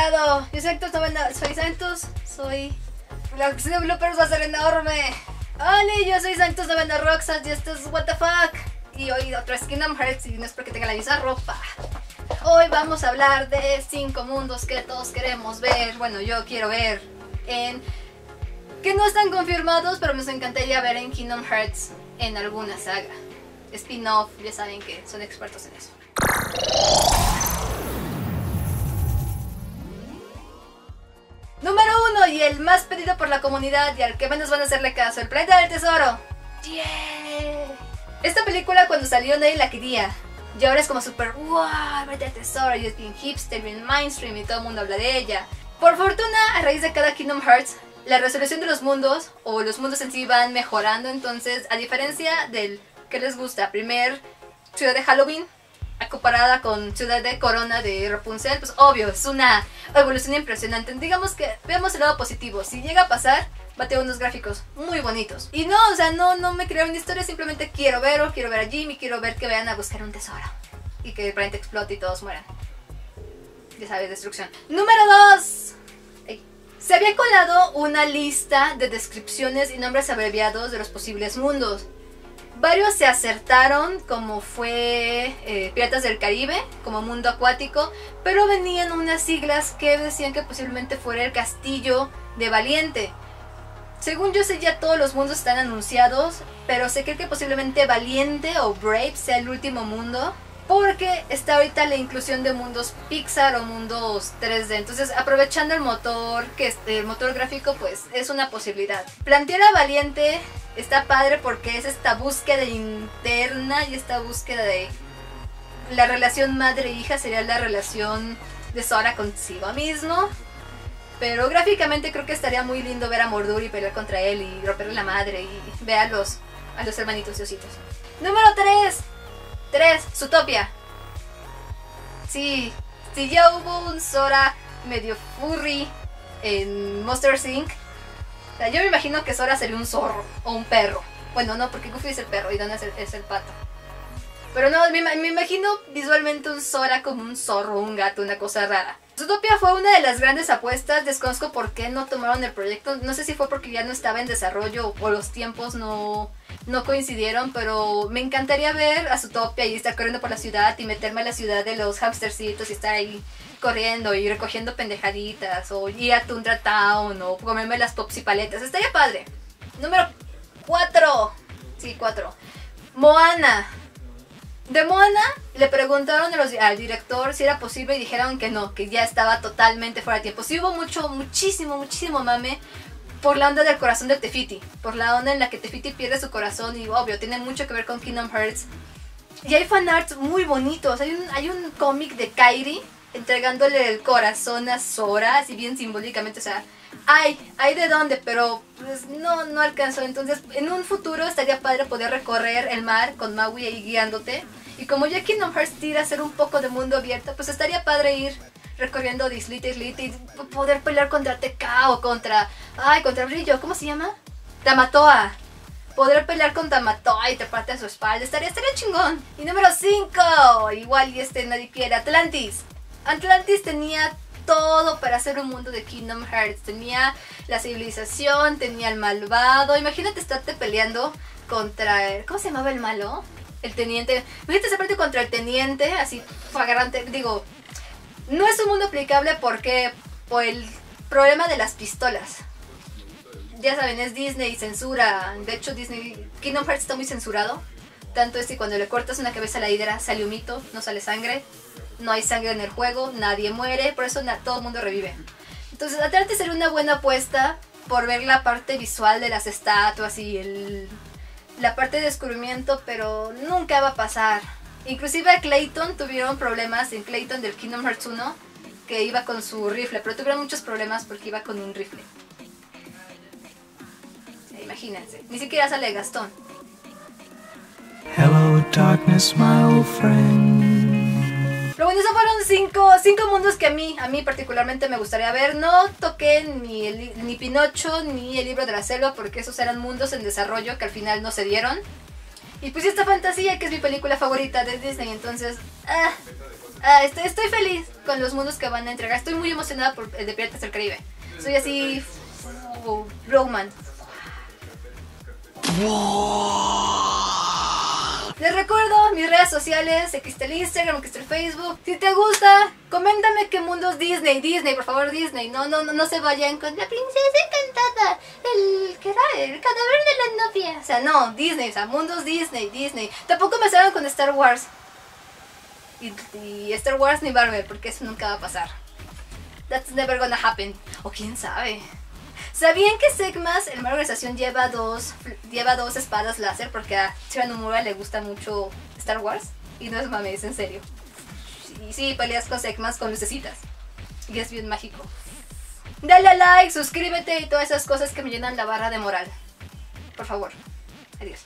lado. Yo soy Santos, soy Santos, soy... La acción de bloopers va a ser enorme. Hola, yo soy Santos Novena Roxas y esto es What the Fuck. Y hoy otra es Kingdom Hearts y no es porque tenga la misma ropa. Hoy vamos a hablar de cinco mundos que todos queremos ver. Bueno, yo quiero ver en... Que no están confirmados, pero nos encantaría ver en Kingdom Hearts en alguna saga. Spin-off, ya saben que son expertos en eso. Número uno y el más pedido por la comunidad y al que menos van a hacerle caso, el planeta del tesoro. Yeah. Esta película cuando salió nadie la quería. Y ahora es como super, wow, el planeta del tesoro, y es bien hipster, bien mainstream y todo el mundo habla de ella. Por fortuna, a raíz de cada Kingdom Hearts, la resolución de los mundos o los mundos en sí van mejorando. Entonces, a diferencia del que les gusta, primer ciudad de Halloween, comparada con Ciudad de Corona de Rapunzel, pues obvio, es una evolución impresionante. Digamos que veamos el lado positivo. Si llega a pasar, va unos gráficos muy bonitos. Y no, o sea, no, no me crearon historia, simplemente quiero verlo, quiero ver a Jimmy, quiero ver que vayan a buscar un tesoro. Y que el planeta explote y todos mueran. Ya sabes, destrucción. Número 2. Se había colado una lista de descripciones y nombres abreviados de los posibles mundos. Varios se acertaron, como fue eh, Piratas del Caribe, como Mundo Acuático, pero venían unas siglas que decían que posiblemente fuera el Castillo de Valiente. Según yo sé ya todos los mundos están anunciados, pero se cree que posiblemente Valiente o Brave sea el último mundo. Porque está ahorita la inclusión de mundos Pixar o mundos 3D. Entonces, aprovechando el motor, que el motor gráfico, pues es una posibilidad. Plantear a Valiente está padre porque es esta búsqueda interna y esta búsqueda de la relación madre-hija sería la relación de Sora consigo mismo. Pero gráficamente creo que estaría muy lindo ver a Morduri pelear contra él y romperle la madre y ver a los, a los hermanitos y ositos. Número 3. 3. Zootopia. Sí, si ya hubo un Sora medio furry en Monster Inc., yo me imagino que Sora sería un zorro o un perro. Bueno, no, porque Goofy es el perro y Donna es el, pato. Pero no, me, imagino visualmente un Sora como un zorro, un gato, una cosa rara. Zootopia fue una de las grandes apuestas, desconozco por qué no tomaron el proyecto, no sé si fue porque ya no estaba en desarrollo o los tiempos no, no coincidieron, pero me encantaría ver a Zootopia y estar corriendo por la ciudad y meterme a la ciudad de los hamstercitos y estar ahí corriendo y recogiendo pendejaditas o ir a Tundra Town o comerme las pops y paletas. Estaría padre. Número 4. Sí, 4. Moana. De Moana le preguntaron al director si era posible y dijeron que no, que ya estaba totalmente fuera de tiempo. Sí hubo mucho, muchísimo, muchísimo mame por la onda del corazón de Tefiti, por la onda en la que Tefiti pierde su corazón y obvio, tiene mucho que ver con Kingdom Hearts. Y hay fanarts muy bonitos. Hay un, hay un cómic de Kairi entregándole el corazón a Sora, así bien simbólicamente, o sea, hay, hay de dónde, pero pues no, no alcanzó. Entonces, en un futuro estaría padre poder recorrer el mar con Maui ahí guiándote. Y como ya Kingdom Hearts tira a ser un poco de mundo abierto, pues estaría padre ir recorriendo Dislite, Dislite y poder pelear contra TK o contra, ay, contra Brillo, ¿cómo se llama? Tamatoa. Poder pelear con Tamatoa y te parte a su espalda, estaría, estaría chingón. Y número 5, igual y este nadie quiere, Atlantis. Atlantis tenía todo para hacer un mundo de Kingdom Hearts. Tenía la civilización, tenía el malvado. Imagínate estarte peleando contra... ¿Cómo se llamaba el malo? El teniente. Imagínate estarte contra el teniente, así agarrante. Digo, no es un mundo aplicable porque por el problema de las pistolas. Ya saben, es Disney, censura. De hecho, Disney... Kingdom Hearts está muy censurado. Tanto es que cuando le cortas una cabeza a la hidra sale un mito, no sale sangre no hay sangre en el juego, nadie muere, por eso todo el mundo revive. Entonces Atlantis sería una buena apuesta por ver la parte visual de las estatuas y el, la parte de descubrimiento, pero nunca va a pasar. Inclusive a Clayton tuvieron problemas en Clayton del Kingdom Hearts 1 que iba con su rifle, pero tuvieron muchos problemas porque iba con un rifle. Imagínense, ni siquiera sale Gastón. Hello darkness my old friend. Pero bueno, esos fueron cinco, cinco mundos que a mí, a mí particularmente me gustaría ver. No toqué ni, ni Pinocho ni el libro de la selva porque esos eran mundos en desarrollo que al final no se dieron. Y pues esta fantasía que es mi película favorita de Disney, entonces... Ah, Ah, estoy, feliz con los mundos que van a entregar. Estoy muy emocionada por el de Piratas del Caribe. Soy así. Roman. Les recuerdo mis redes sociales, aquí está el Instagram, aquí está el Facebook. Si te gusta, coméntame qué mundos Disney, Disney, por favor Disney. No, no, no, no se vayan con la princesa encantada, el era el cadáver de la novia. O sea, no, Disney, o sea, mundos Disney, Disney. Tampoco me salgan con Star Wars. Y, y Star Wars ni Marvel, porque eso nunca va a pasar. That's never gonna happen. O quién sabe. ¿Sabían que Segmas, el mala organización, lleva dos, lleva dos espadas láser? Porque a Chira Nomura le gusta mucho Star Wars. Y no es mames, en serio. Y sí, peleas con Segmas con lucecitas. Y es bien mágico. Dale a like, suscríbete y todas esas cosas que me llenan la barra de moral. Por favor. Adiós.